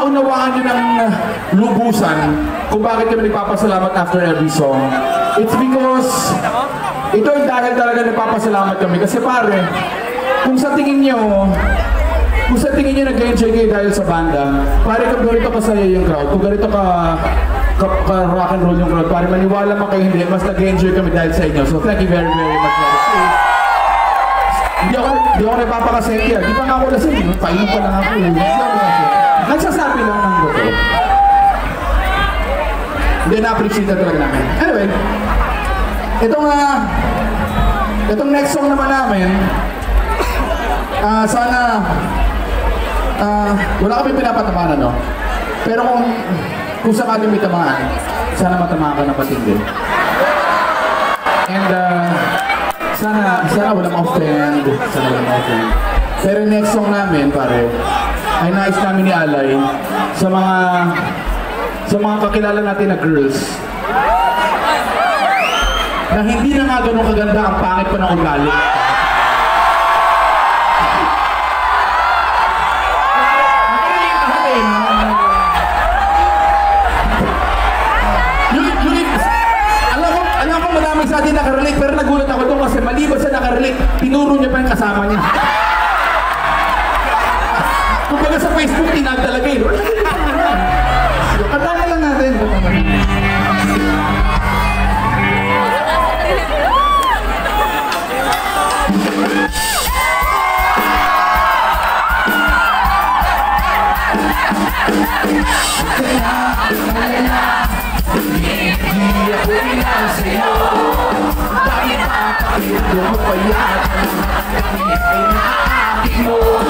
maunawaan nyo ng lubusan kung bakit kami nagpapasalamat after every song. It's because ito yung dahil talaga nagpapasalamat kami. Kasi pare, kung sa tingin nyo, kung sa tingin nyo nag-enjoy kayo dahil sa banda, pare kung ganito kasaya yung crowd, kung ganito ka, ka, ka rock and roll yung crowd, pare maniwala man kayo hindi, mas nag-enjoy kami dahil sa inyo. So thank you very, very much. Hindi ako, hindi ako nagpapakasenti ah. Di pa nga ako lasing. Painom pa lang ako. Hindi ako lasing. Nagsasabi lang ng gusto. Hindi na-appreciate na talaga namin. Anyway, itong, uh, itong next song naman namin, ah sana, ah wala kami pinapatamaan, no? Pero kung, kung sakaling may tamaan, sana matamaan ka ng patindi. And, uh, sana, sana walang offend. Sana walang offend. Pero next song namin, pare, ay nais namin ni Alay sa mga sa mga kakilala natin na girls na hindi na nga ganun kaganda ang pangit pa ng ugali. Alam ko madami sa atin nakarelate, pero nagulat ako doon kasi maliban sa nakarelate, tinuro niya pa yung kasama niya. Kumbaga sa Facebook, tinag talaga eh. Kanta na lang natin. Di ko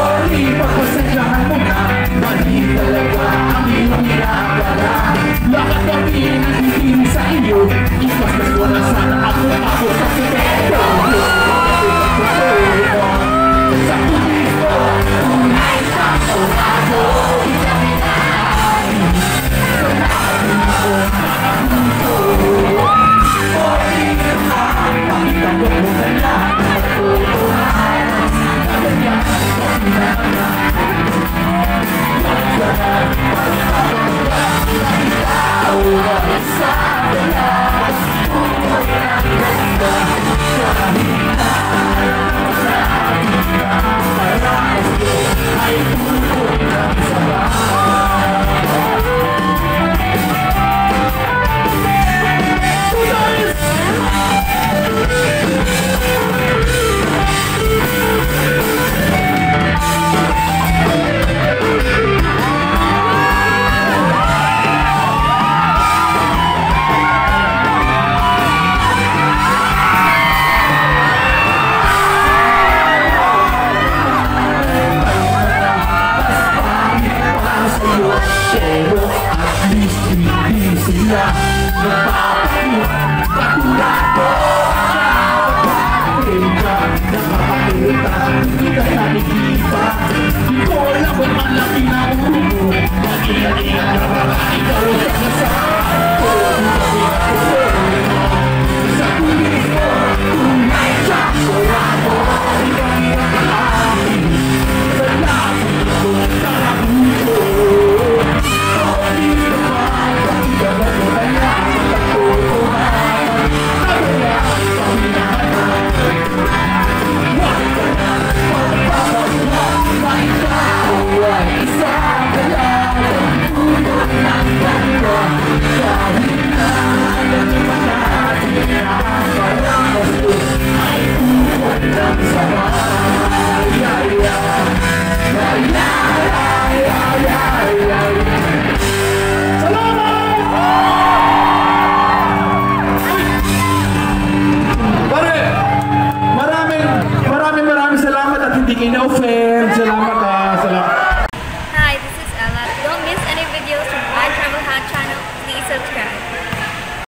Bakit